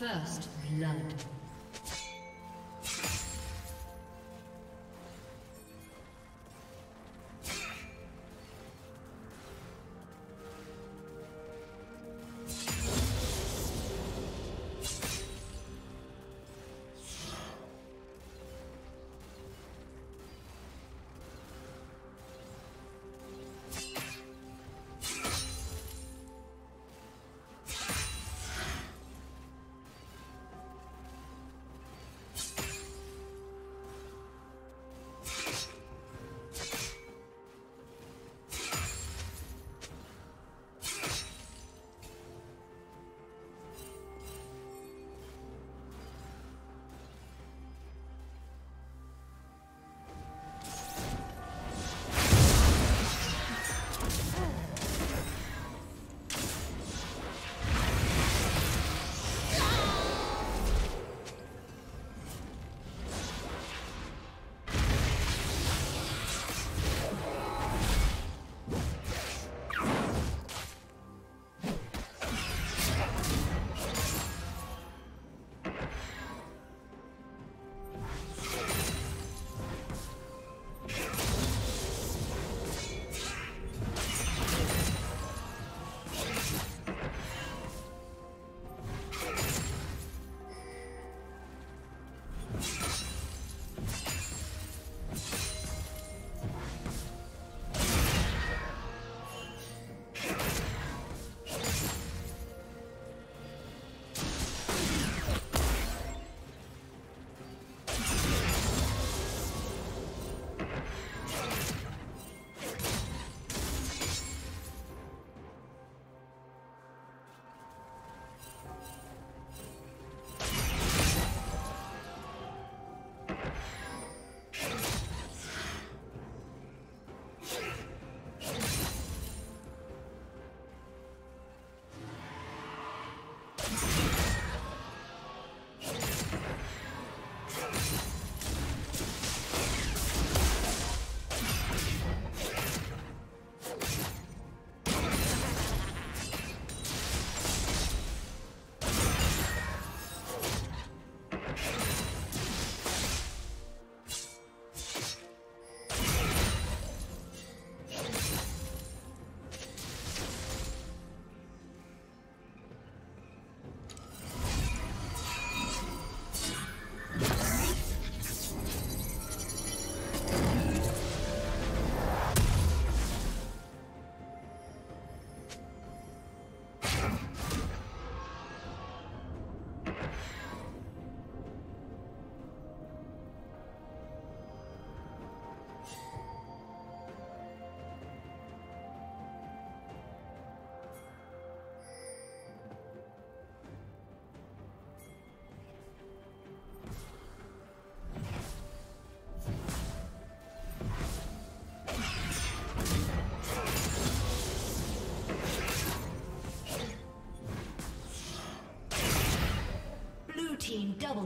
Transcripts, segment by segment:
First blood.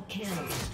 Kill.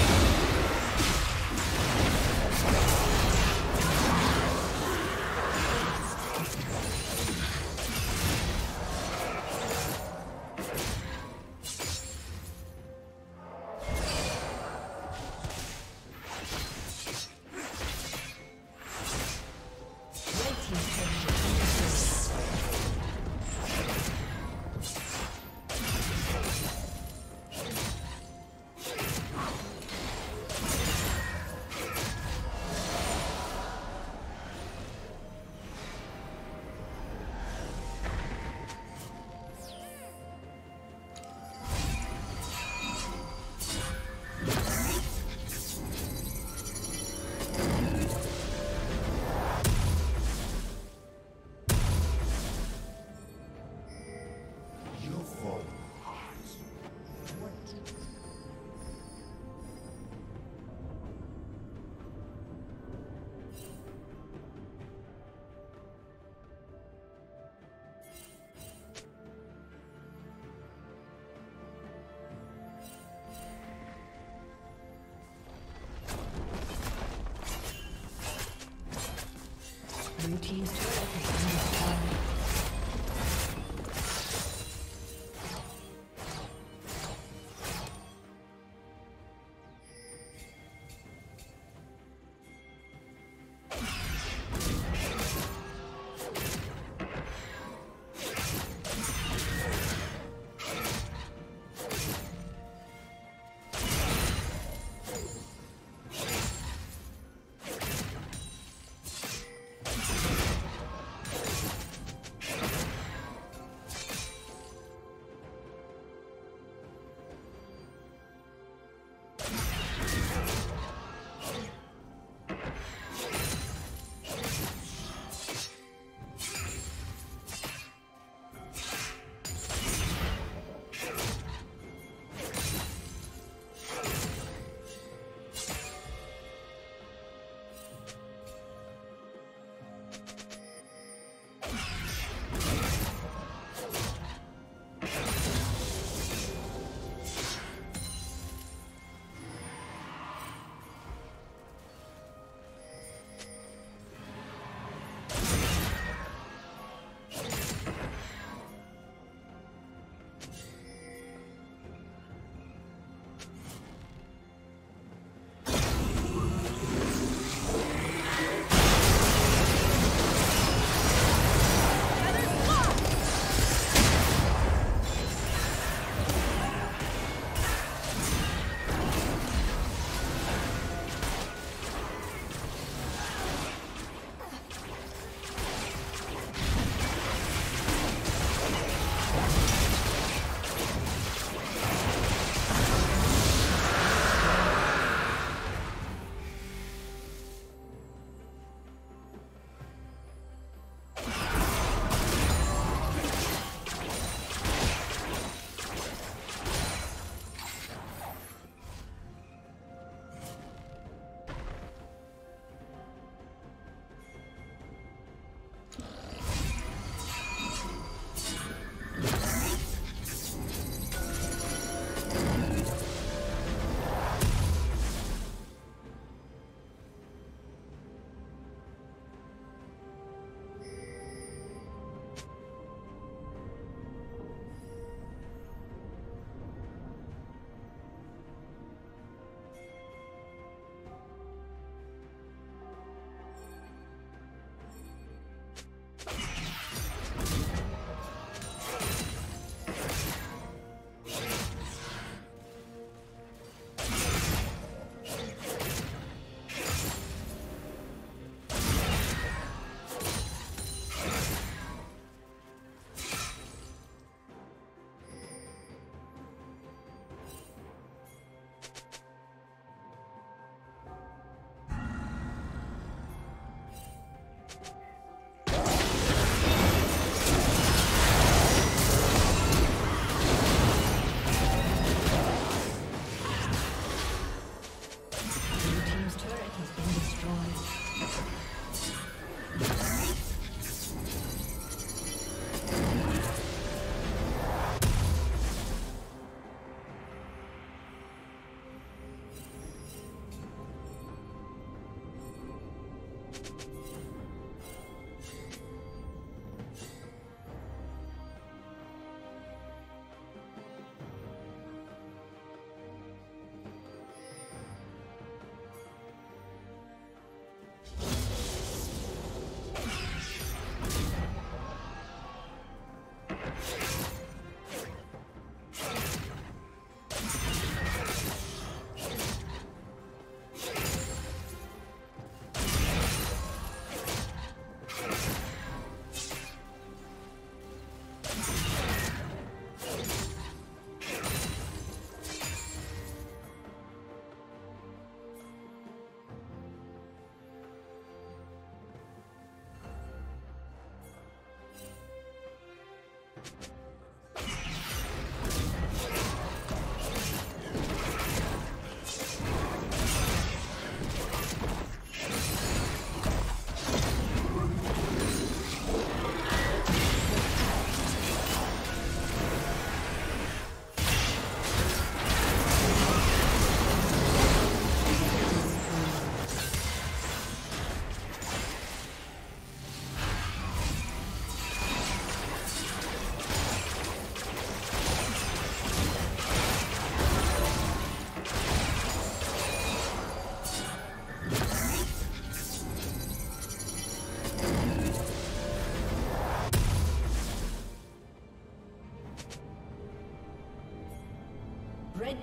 Blue Team's turret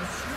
Yes.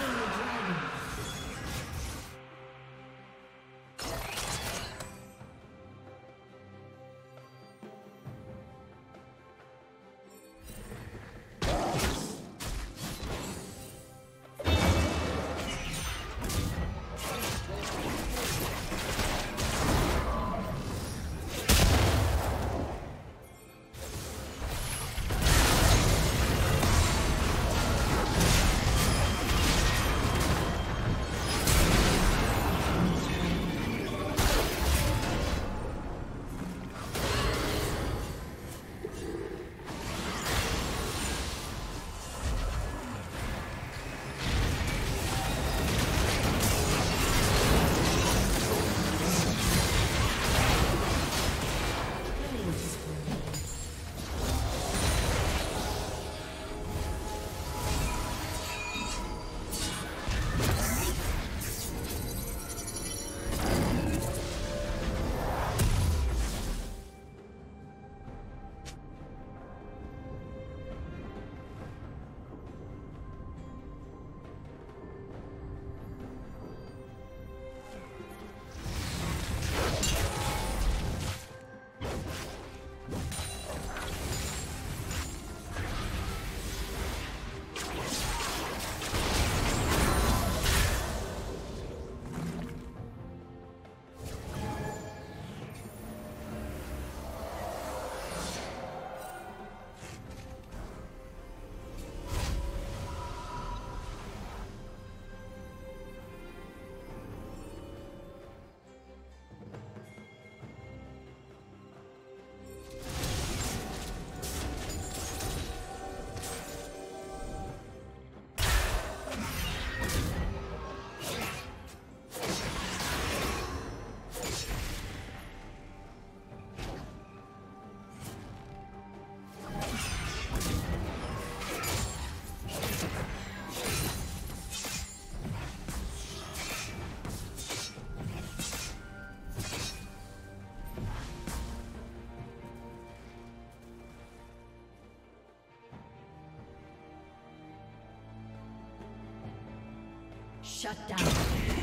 Shut down.